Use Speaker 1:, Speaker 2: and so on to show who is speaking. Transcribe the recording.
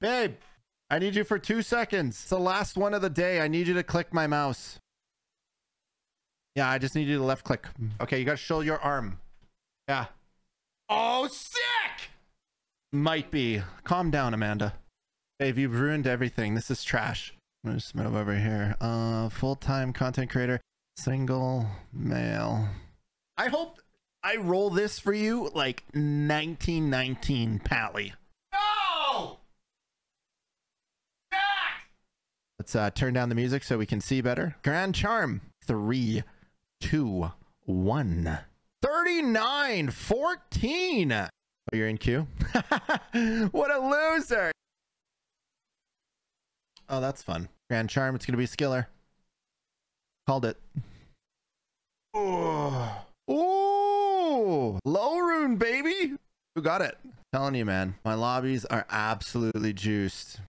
Speaker 1: Babe, I need you for two seconds. It's the last one of the day. I need you to click my mouse. Yeah, I just need you to left click. Okay, you got to show your arm. Yeah. Oh, sick! Might be. Calm down, Amanda. Babe, you've ruined everything. This is trash. I'm gonna just move over here. Uh, full-time content creator, single male. I hope I roll this for you like 1919, Pally. Let's uh, turn down the music so we can see better. Grand Charm. Three, two, one. 39, 14. Oh, you're in queue? what a loser. Oh, that's fun. Grand Charm. It's going to be Skiller. Called it. Oh. Ooh. Lo rune, baby. Who got it? telling you, man. My lobbies are absolutely juiced.